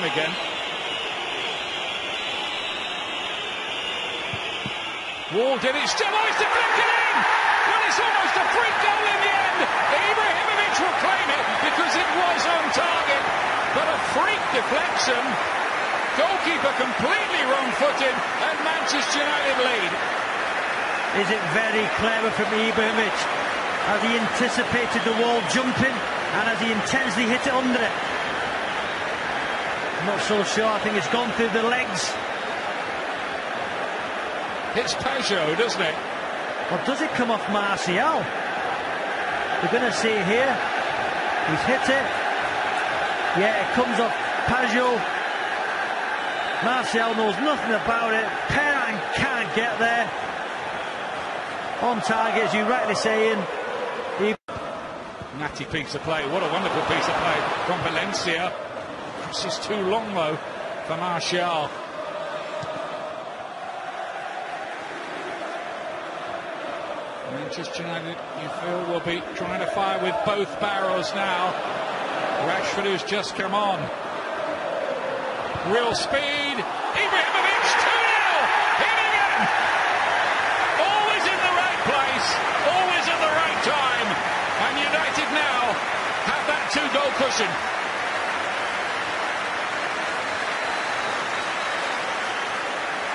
again. Wall did it still. Oh, it's in! Well, it's almost a free goal in the end. Ibrahimovic will claim it because it was on target. But a freak deflection. Goalkeeper completely wrong-footed and Manchester United lead. Is it very clever from Ibrahimovic? Has he anticipated the wall jumping and has he intensely hit it under it? Not so sure. I think it's gone through the legs. It's Pogba, doesn't it? Or does it come off Martial? We're going to see here. He's hit it. Yeah, it comes off Pogba. Martial knows nothing about it. Perrin can't get there. On target, as you rightly saying. He... Natty piece of play. What a wonderful piece of play from Valencia. This is too long though for Martial. Manchester United, you feel, will be trying to fire with both barrels now. Rashford, who's just come on. Real speed. Ibrahimovic, 2 0. In again. Always in the right place, always at the right time. And United now have that two goal cushion.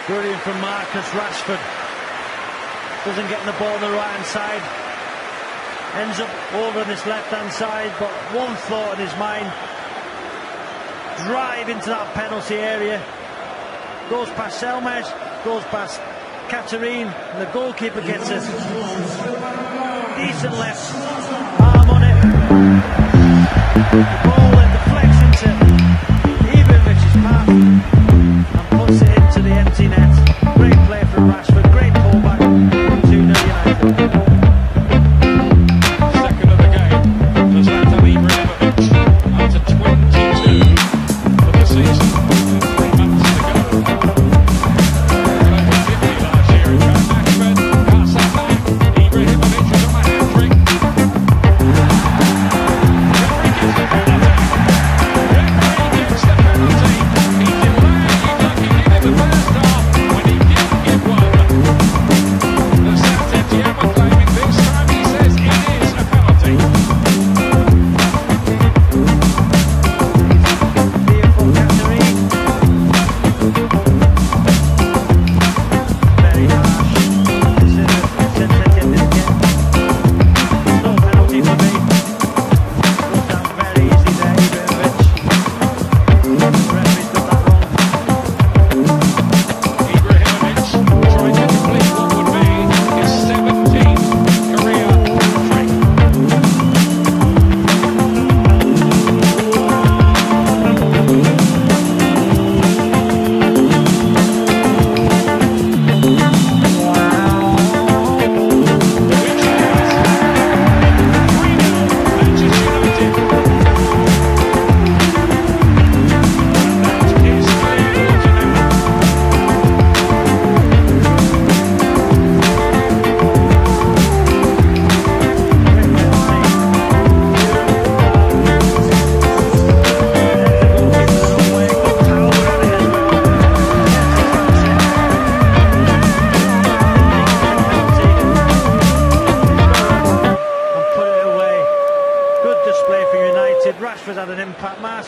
Brilliant from Marcus Rashford. Doesn't get the ball on the right hand side. Ends up over on this left hand side, but one thought in his mind. Drive into that penalty area. Goes past Selnaes, goes past Catherine, and the goalkeeper gets it. decent left arm on it. Ball Pat mass.